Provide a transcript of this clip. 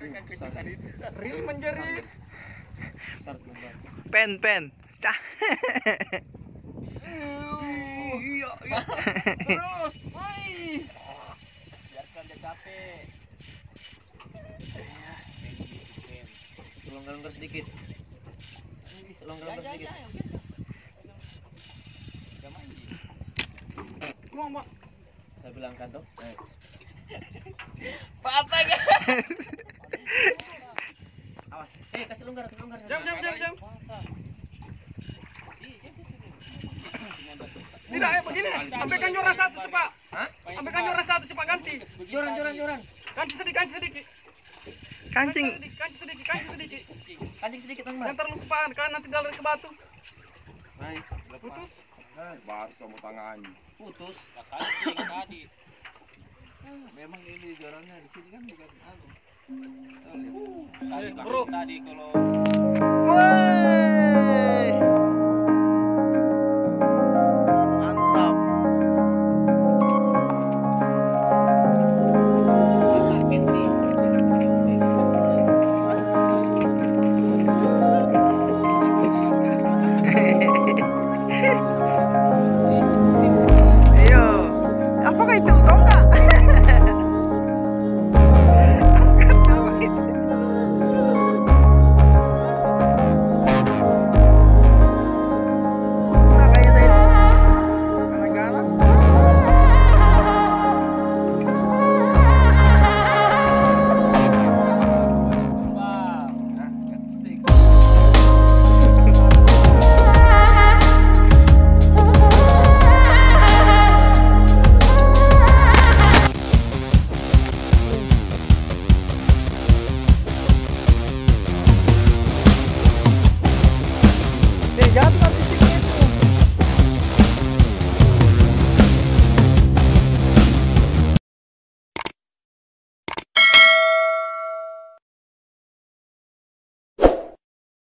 tadi itu. Pen pen Sah. iya iya terus woi Biarkan dia capek. Sedikit. Selonggar-longgar sedikit. mau mau Saya bilang kan tuh. Patah kan? Awas. Eh, kasih longgar, longgar. Jam jam jam jam tidak ya begini. Sampaikan joran satu cepat Hah? sampaikan joran satu cepat ganti. Joran, joran, joran. ganti sedikit ganti sedikit. Kancing, ganti sedikit ganti sedikit kancing sedikit Bang. yang terlalu cepat kan nanti dalam ke batu. Naik. putus. Baru sama tangan. Putus. kancing tadi Memang ini juaranya di sini kan bukan anu. saya bro. tadi kalau.